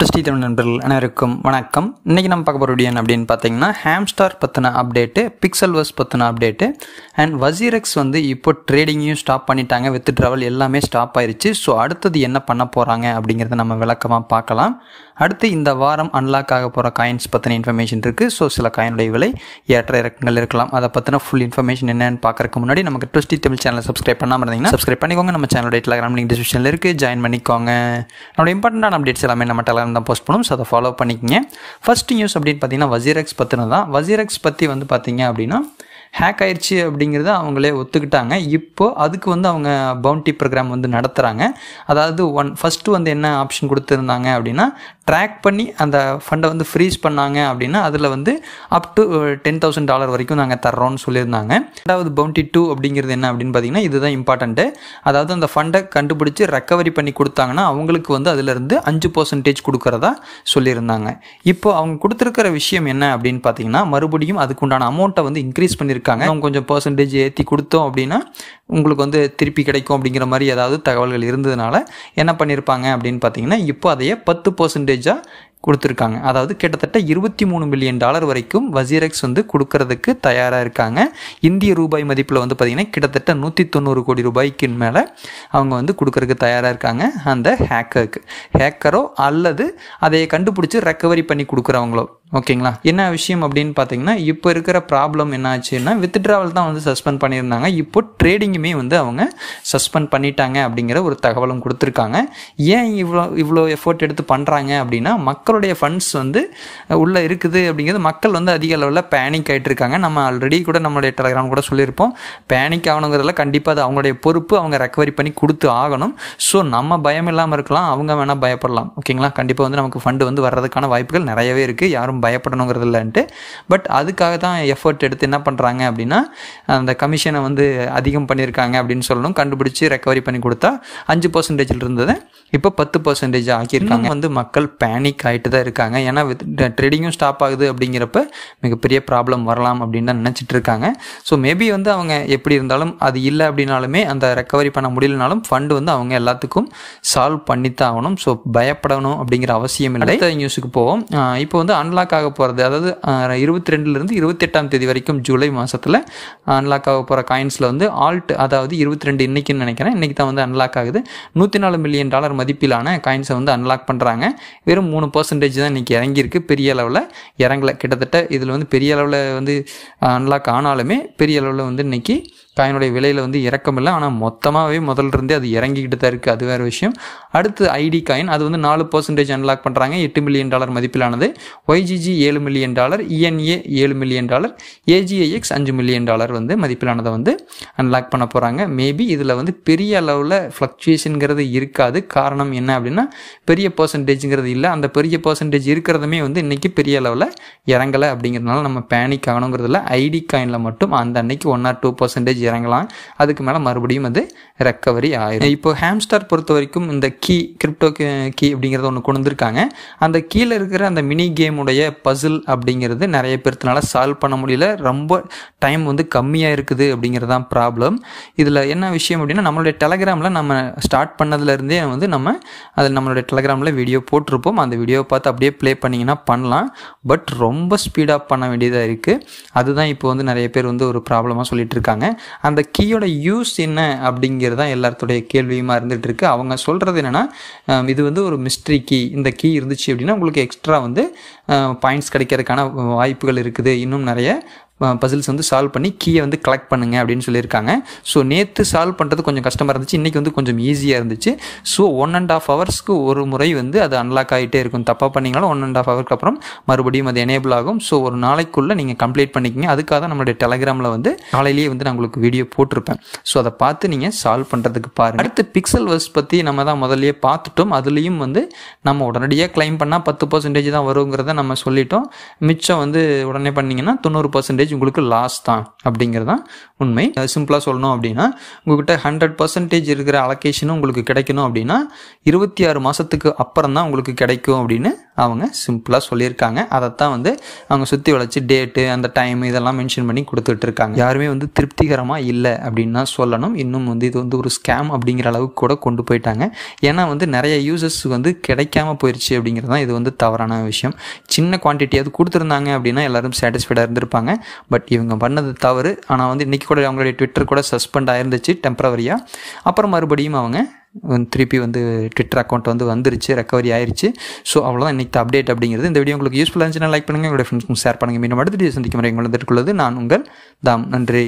Christie Tamil நண்பர்கள் அனைவருக்கும் வணக்கம். இன்றைக்கி நம்ம பார்க்க போகிற வீடியோ அப்படின்னு பார்த்தீங்கன்னா ஹேம்ஸ்டார் பற்றின அப்டேட்டு பிக்சல் வர்ஸ் பற்றின அப்டேட்டு அண்ட் வசீரெக்ஸ் வந்து இப்போ ட்ரேடிங்கையும் ஸ்டாப் பண்ணிட்டாங்க. வித் ட்ராவல் எல்லாமே ஸ்டாப் ஆயிருச்சு. ஸோ அடுத்தது என்ன பண்ண போகிறாங்க அப்படிங்கிறத நம்ம விளக்கமாக பார்க்கலாம். அடுத்து இந்த வாரம் அன்லாக் ஆக போகிற காயின்ஸ் பற்றின இன்ஃபர்மேஷன் இருக்குது ஸோ சில காயினுடைய விலை ஏற்ற இறக்கங்கள் இருக்கலாம். அதை பற்றின ஃபுல் இன்ஃபர்மேஷன் என்னன்னு பார்க்கறதுக்கு முன்னாடி நமக்கு ட்விஸ்டி தமிழ் சேனலை சப்ஸ்கிரைப் பண்ணாமல் இருந்தீங்கன்னா சப்ஸ்கிரைப் பண்ணிக்கோங்க. நம்ம சேனலுடைய டெலகிராம் லிங்க் டிஸ்கிரிப்ஷனில் இருக்குது ஜாயின் பண்ணிக்கோங்க. நம்மளோட இம்பார்ட்டண்டான அப்டேட்ஸ் எல்லாமே நம்ம டெலகிராம் தான் போஸ்ட் பண்ணும் ஸோ அதை ஃபாலோ பண்ணிக்கங்க. ஃபஸ்ட் நியூஸ் அப்படின்னு பார்த்தீங்கன்னா வசீரெக்ஸ் பற்றின தான் வசீரெக்ஸ் பற்றி வந்து பார்த்தீங்க அப்படின்னா ஹேக் ஆயிடுச்சு அப்படிங்கிறத அவங்களே ஒத்துக்கிட்டாங்க. இப்போ அதுக்கு வந்து அவங்க பவுண்டி ப்ரோக்ராம் வந்து நடத்துகிறாங்க அதாவது ஒன் ஃபஸ்ட்டு வந்து என்ன ஆப்ஷன் கொடுத்துருந்தாங்க அப்படின்னா ட்ராக் பண்ணி அந்த ஃபண்டை வந்து ஃப்ரீஸ் பண்ணாங்க அப்படின்னா அதில் வந்து up to ten thousand dollar வரைக்கும் நாங்கள் தர்றோம்னு சொல்லியிருந்தாங்க. ரெண்டாவது பவுண்டி டூ அப்படிங்கிறது என்ன அப்படின்னு பார்த்தீங்கன்னா இதுதான் இம்பார்ட்டண்ட்டு அதாவது அந்த ஃபண்டை கண்டுபிடிச்சி ரெக்கவரி பண்ணி கொடுத்தாங்கன்னா அவங்களுக்கு வந்து அதிலிருந்து அஞ்சு பர்சன்டேஜ் கொடுக்குறதா சொல்லியிருந்தாங்க. இப்போ அவங்க கொடுத்துருக்கிற விஷயம் என்ன அப்படின்னு பார்த்தீங்கன்னா மறுபடியும் அதுக்குண்டான அமௌண்ட்டை வந்து இன்க்ரீஸ் இருக்காங்க. அவங்க கொஞ்சம் பர்சன்டேஜ் ஏற்றி கொடுத்தோம் அப்படின்னா உங்களுக்கு வந்து திருப்பி கிடைக்கும் அப்படிங்கிற மாதிரி ஏதாவது தகவல்கள் இருந்ததுனால என்ன பண்ணியிருப்பாங்க அப்படின்னு பார்த்தீங்கன்னா இப்போ அதையே பத்து பர்சன்டேஜாக கொடுத்துருக்காங்க. அதாவது கிட்டத்தட்ட இருபத்தி மூணு மில்லியன் டாலர் வரைக்கும் வசீரெக்ஸ் வந்து கொடுக்கறதுக்கு தயாராக இருக்காங்க. இந்திய ரூபாய் மதிப்பில் வந்து பார்த்திங்கன்னா கிட்டத்தட்ட நூற்றி தொண்ணூறு கோடி ரூபாய்க்கு மேலே அவங்க வந்து கொடுக்கறதுக்கு தயாராக இருக்காங்க அந்த ஹேக்கருக்கு. ஹேக்கரோ அல்லது அதை கண்டுபிடிச்சி ரெக்கவரி பண்ணி கொடுக்குறவங்களோ. ஓகேங்களா? என்ன விஷயம் அப்படின்னு பார்த்தீங்கன்னா இப்போ இருக்கிற ப்ராப்ளம் என்ன ஆச்சுன்னா வித் ட்ராவல் தான் வந்து சஸ்பெண்ட் பண்ணியிருந்தாங்க. இப்போ ட்ரேடிங் ட்ரேடிங்குமே வந்து அவங்க சஸ்பெண்ட் பண்ணிட்டாங்க அப்படிங்கிற ஒரு தகவலும் கொடுத்துருக்காங்க. ஏன் இவ்வளோ இவ்வளோ எஃபோர்ட் எடுத்து பண்ணுறாங்க அப்படின்னா மக்களுடைய ஃபண்ட்ஸ் வந்து உள்ளே இருக்குது அப்படிங்கிறது மக்கள் வந்து அதிக அளவில் பேனிக் ஆகிட்டு இருக்காங்க நம்ம ஆல்ரெடி கூட நம்மளுடைய டெலகிராம் கூட சொல்லியிருப்போம். பேனிக் ஆகணுங்கிறதுல கண்டிப்பாக அது அவங்களுடைய பொறுப்பு. அவங்க ரெக்கவரி பண்ணி கொடுத்து ஆகணும். ஸோ நம்ம பயம் இல்லாமல் இருக்கலாம். அவங்க வேணால் பயப்படலாம். ஓகேங்களா கண்டிப்பாக வந்து நமக்கு ஃபண்டு வந்து வர்றதுக்கான வாய்ப்புகள் நிறையவே இருக்குது யாரும் பயப்படணுங்கிறது இல்லைன்ட்டு. பட் அதுக்காக தான் எஃபர்ட் எடுத்து என்ன பண்ணுறாங்க அப்படின்னா அந்த கமிஷனை வந்து அதிகம் பண்ணியிருக்காங்க அப்படின்னு சொல்லணும். கண்டுபிடிச்சி ரெக்கவரி பண்ணி கொடுத்தா அஞ்சு பர்சன்டேஜில் இருந்ததை இப்போ பத்து பர்சன்டேஜ் ஆக்கியிருக்காங்க. வந்து மக்கள் பேனிக் ஆகிட்டு தான் இருக்காங்க. ஏன்னா ட்ரேடிங்கும் ஸ்டாப் ஆகுது அப்படிங்கிறப்ப மிகப்பெரிய ப்ராப்ளம் வரலாம் அப்படின்னு தான் நினச்சிட்டு இருக்காங்க. ஸோ மேபி வந்து அவங்க எப்படி இருந்தாலும் அது இல்லை அப்படின்னாலுமே அந்த ரெக்கவரி பண்ண முடியலனாலும் ஃபண்டு வந்து அவங்க எல்லாத்துக்கும் சால்வ் பண்ணித்தான் ஆகணும். ஸோ பயப்படணும் அப்படிங்கிற அவசியம் இல்லை. அடுத்த நியூஸுக்கு போவோம். இப்போ வந்து அன்லாக் ஆக போகிறது அதாவது இருபத்தி ரெண்டுலேருந்து இருபத்தெட்டாம் தேதி வரைக்கும் ஜூலை மாதத்தில் அன்லாக் ஆக போகிற காயின்ஸில் வந்து ஆல்ட் அதாவது இருபத்தி ரெண்டு இன்னைக்குன்னு நினைக்கிறேன். இன்றைக்கி தான் வந்து அன்லாக் ஆகுது. நூற்றி நாலு மில்லியன் டாலர் மதிப்பிலான காயின்ஸை வந்து அன்லாக் பண்ணுறாங்க வெறும் மூணு பர்சன்டேஜ் தான் இன்றைக்கி இறங்கியிருக்கு. பெரிய அளவில் இறங்கலை. கிட்டத்தட்ட இதில் வந்து பெரிய அளவில் வந்து அன்லாக் ஆனாலுமே பெரிய அளவில் வந்து இன்றைக்கி காயினுடைய விலையில் வந்து இறக்கம் இல்லை. ஆனால் மொத்தமாகவே முதல்ல இருந்தே அது இறங்கிக்கிட்டு தான் இருக்குது அது வேறு விஷயம். அடுத்து ஐடி காயின் அது வந்து நாலு பர்சன்டேஜ் அன்லாக் பண்ணுறாங்க எட்டு மில்லியன் டாலர் மதிப்பிலானது. ஒய்ஜிஜி ஏழு மில்லியன் டாலர் இஎன்ஏ ஏழு மில்லியன் டாலர் ஏஜிஐஎக்ஸ் அஞ்சு மில்லியன் டாலர் வந்து மதிப்பிலானதை வந்து அன்லாக் பண்ண போகிறாங்க மேபி இதில் வந்து பெரிய அளவில் ஃப்ளக்சுவேஷனுங்கிறது இருக்காது. காரணம் என்ன அப்படின்னா பெரிய பர்சன்டேஜுங்கிறது இல்லை. அந்த பெரிய பர்சன்டேஜ் இருக்கிறதுமே வந்து இன்றைக்கி பெரிய அளவில் இறங்கலை அப்படிங்கிறதுனால நம்ம பேனிக் ஆகணுங்கிறதுல ஐடி காயினில் மட்டும் அந்த அன்னைக்கு ஒன் ஆர் டூ பர்சன்டேஜ் இறங்கலாம். அதுக்கு மேலே மறுபடியும் அது ரெக்கவரி ஆயிரும். இப்போ ஹேம்ஸ்டார் பொறுத்த வரைக்கும் இந்த கீ கிரிப்டோ கீ அப்படிங்கிறத ஒன்று கொண்டு வந்திருக்காங்க. அந்த கீழே இருக்கிற அந்த மினி கேமுடைய பசில் அப்படிங்கிறது நிறைய பேர்த்தினால சால்வ் பண்ண முடியல. ரொம்ப டைம் வந்து கம்மியாக இருக்குது அப்படிங்கிறது தான் ப்ராப்ளம் இதில் என்ன விஷயம் அப்படின்னா நம்மளுடைய டெலகிராமில் நம்ம ஸ்டார்ட் பண்ணதுலேருந்தே வந்து நம்ம அதில் நம்மளுடைய டெலகிராமில் வீடியோ போட்டிருப்போம். அந்த வீடியோ பார்த்து அப்படியே ப்ளே பண்ணிங்கன்னா பண்ணலாம். பட் ரொம்ப ஸ்பீடாக பண்ண வேண்டியதாக இருக்குது அதுதான் இப்போ வந்து நிறைய பேர் வந்து ஒரு ப்ராப்ளமாக சொல்லிட்டு இருக்காங்க. அந்த கீயோட யூஸ் என்ன அப்படிங்கிறது தான் எல்லாத்துடைய கேள்வியுமா இருந்துகிட்டு இருக்குது அவங்க சொல்கிறது என்னென்னா இது வந்து ஒரு மிஸ்ட்ரி கீ இந்த கீ இருந்துச்சு அப்படின்னா உங்களுக்கு எக்ஸ்ட்ரா வந்து பாயிண்ட்ஸ் கிடைக்கிறதுக்கான வாய்ப்புகள் இருக்குது. இன்னும் நிறைய பசில்ஸ் வந்து சால்வ் பண்ணி கீயை வந்து கலெக்ட் பண்ணுங்க அப்படின்னு சொல்லியிருக்காங்க. ஸோ நேற்று சால்வ் பண்ணுறது கொஞ்சம் கஷ்டமாக இருந்துச்சு. இன்றைக்கி வந்து கொஞ்சம் ஈஸியாக இருந்துச்சு. ஸோ ஒன் அண்ட் ஆஃப் ஹவர்ஸ்க்கு ஒரு முறை வந்து அது அன்லாக் ஆகிட்டே இருக்கும். தப்பாக பண்ணிங்கனாலும் ஒன் அண்ட் ஆஃப் ஹவருக்கு அப்புறம் மறுபடியும் அது எனேபிள் ஆகும். ஸோ ஒரு நாளைக்குள்ளே நீங்கள் கம்ப்ளீட் பண்ணிக்கிங்க. அதுக்காக தான் நம்மளுடைய டெலகிராமில் வந்து காலையிலேயே வந்து நான் உங்களுக்கு வீடியோ போட்டிருப்பேன். ஸோ அதை பார்த்து நீங்கள் சால்வ் பண்ணுறதுக்கு பாருங்கள் அடுத்து பிக்சல் வர்ஸ் பற்றி நம்ம தான் முதல்லயே பார்த்துட்டோம். அதுலேயும் வந்து நம்ம உடனடியாக கிளைம் பண்ணால் பத்து பர்சன்டேஜ் தான் வருங்கிறத நம்ம சொல்லிட்டோம். மிச்சம் வந்து உடனே பண்ணிங்கன்னா தொண்ணூறு பர்சன்டேஜ் பர்சன்டேஜ் உங்களுக்கு லாஸ் தான் அப்படிங்கிறது தான் உண்மை சிம்பிளாக சொல்லணும் அப்படின்னா உங்ககிட்ட ஹண்ட்ரட் பர்சன்டேஜ் இருக்கிற அலகேஷனும் உங்களுக்கு கிடைக்கணும் அப்படின்னா இருபத்தி ஆறு மாதத்துக்கு அப்புறம் தான் உங்களுக்கு கிடைக்கும் அப்படின்னு அவங்க சிம்பிளாக சொல்லியிருக்காங்க. அதைத்தான் வந்து அவங்க சுற்றி வளைச்சி டேட்டு அந்த டைம் இதெல்லாம் மென்ஷன் பண்ணி கொடுத்துட்டு இருக்காங்க யாருமே வந்து திருப்திகரமாக இல்லை அப்படின்னு தான் சொல்லணும். இன்னும் வந்து இது வந்து ஒரு ஸ்கேம் அப்படிங்கிற அளவுக்கு கூட கொண்டு போயிட்டாங்க. ஏன்னா வந்து நிறைய யூசர்ஸ் வந்து கிடைக்காம போயிடுச்சு அப்படிங்கிறது தான் இது வந்து தவறான விஷயம். சின்ன குவான்டிட்டியாவது கொடுத்துருந்தாங்க அப்படின்னா எல்லாரும் சாட்டிஸ்ஃபைடாக இருந்திருப்பாங்க. பட் இவங்க பண்ணது தவறு. ஆனால் வந்து இன்றைக்கி கூட அவங்களுடைய ட்விட்டர் கூட சஸ்பெண்ட் ஆயிருந்துச்சு டெம்பரவரியாக அப்புறம் மறுபடியும் அவங்க திருப்பி வந்து ட்விட்டர் அக்கௌண்ட் வந்து வந்துருச்சு ரெக்கவரி ஆயிருச்சு. ஸோ அவ்வளோதான் இன்னைக்கு அப்டேட் அப்படிங்கிறது இந்த வீடியோ உங்களுக்கு யூஸ்ஃபுல்லாக இருந்துச்சுன்னா லைக் பண்ணுங்கள் உங்களுடைய ஃப்ரெண்ட்ஸ்க்கும் ஷேர் பண்ணுங்கள் மீண்டும் அடுத்த வீடியோ சந்திக்கும் வரை உங்களுக்கு நான் உங்கள் தாம். நன்றி.